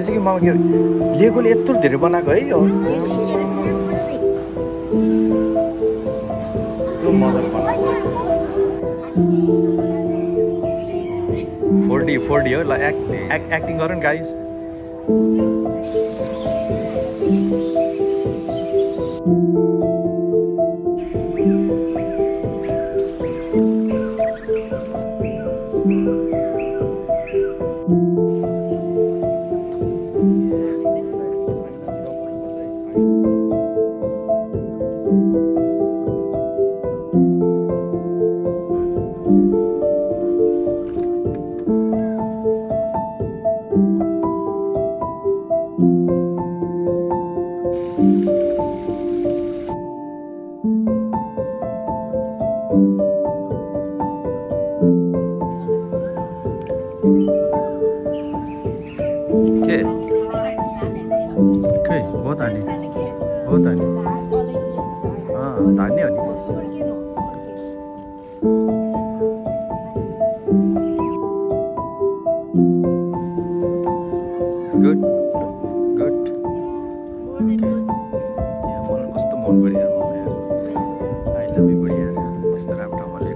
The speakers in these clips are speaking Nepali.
चाहिँ कि म के लेगोले यत्रो धेरै बनाएको है यो। यस्तो मजाले बनाएको फोर डी फोर डी हो ल एक्ट एक्ट एक्टिङ गर नि गाइस धान्ने हो नि यार मलाई यार आई लभ यु बढी यार यस्तो राम्रो ठाउँमा लिएको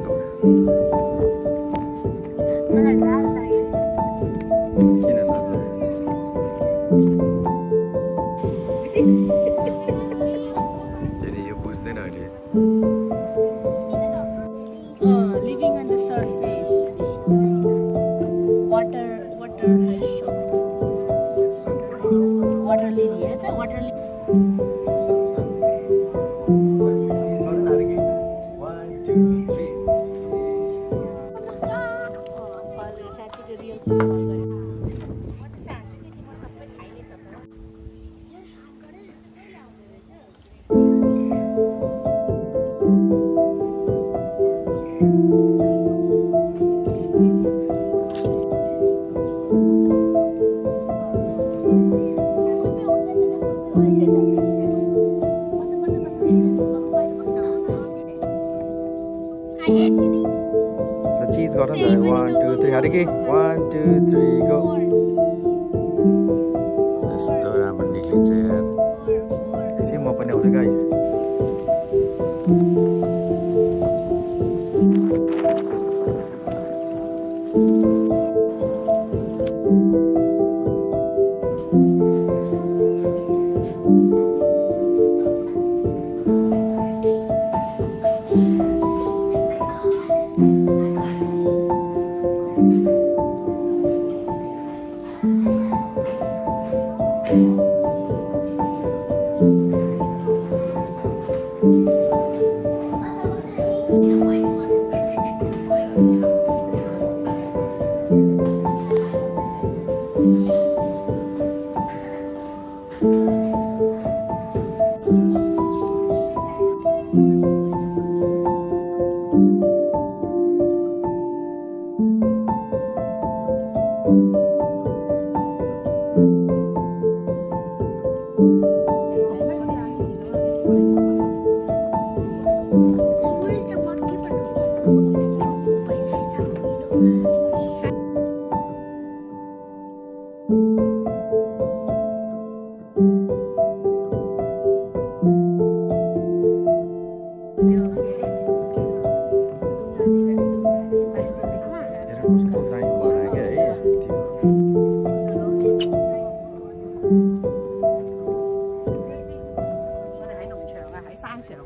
Uh, living on the surface. Water, water नि त वान टू थ्री अरे के वान टू थ्री गो यस्तो राम्रो निक्लिन्छ यार यसै म पनि आउँछु गाइस यो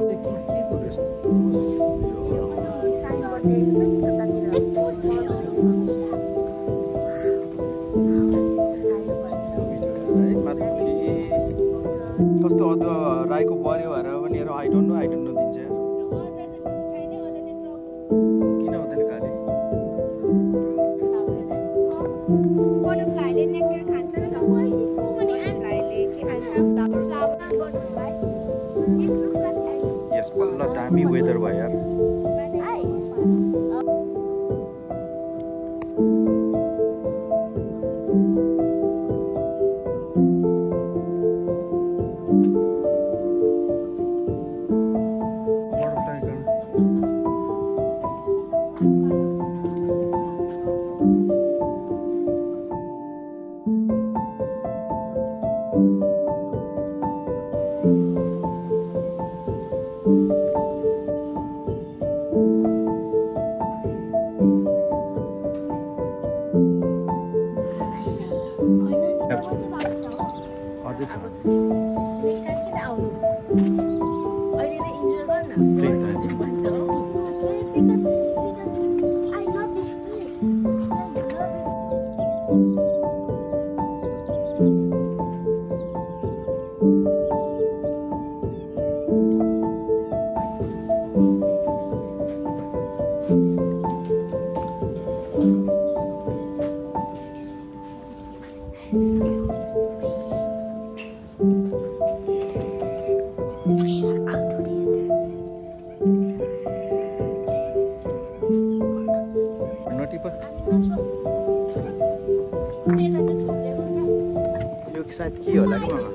चाहिँ के के को रहेछ है माथि कस्तो अदुवा राईको पऱ्यो भनेर पनि हेर I don't know I don't know यस बल्ल दामी वेदर भयो अझै छ। किन आउनु? अहिले त। सायद के होला कि मामा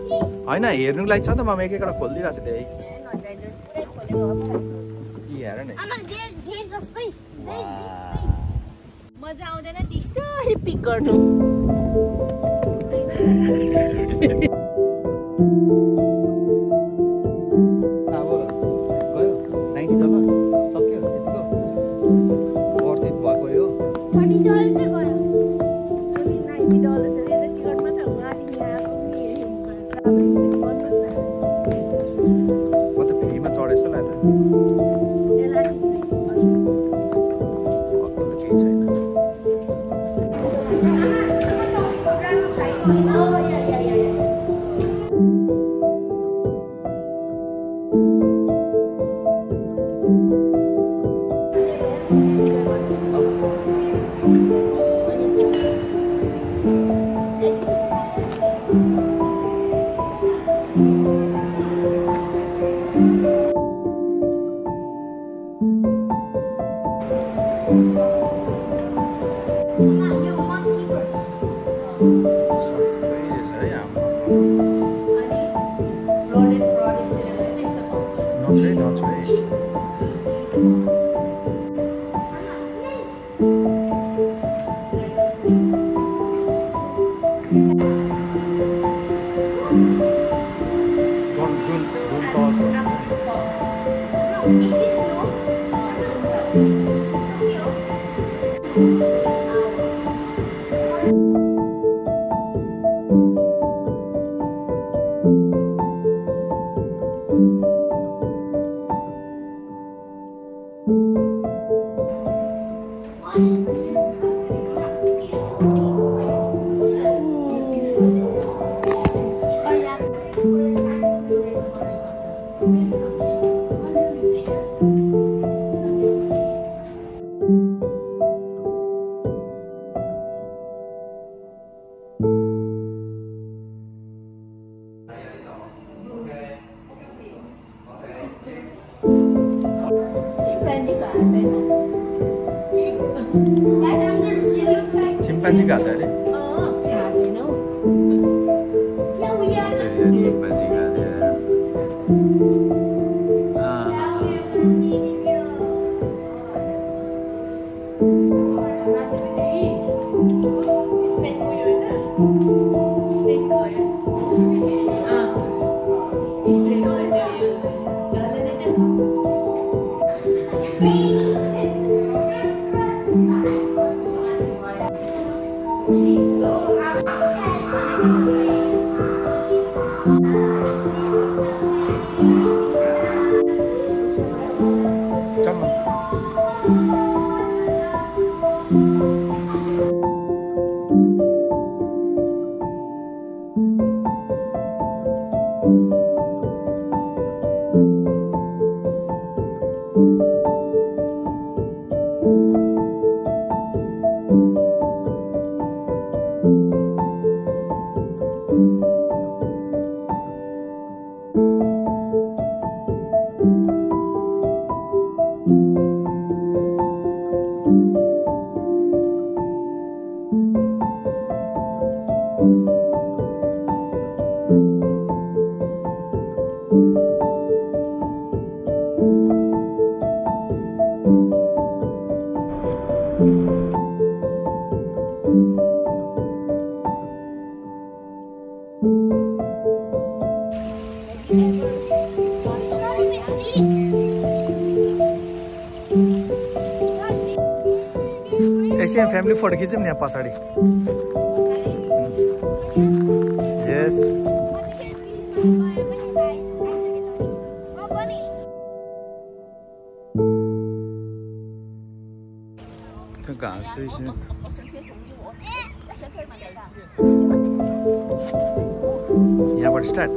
होइन हेर्नुको लागि छ त मामा एक एकवटा खोलिदिइरहेको छ त्यही। हेर नि। मजा आउँदैन त्यस्तो पिक गर्नु। not really, not really. Don't, don't, don't नजीक आता है। ऐसे हम फैमिली फ़ोटो खींचे अपने आप sari. guys. Cái. Yeah, but start.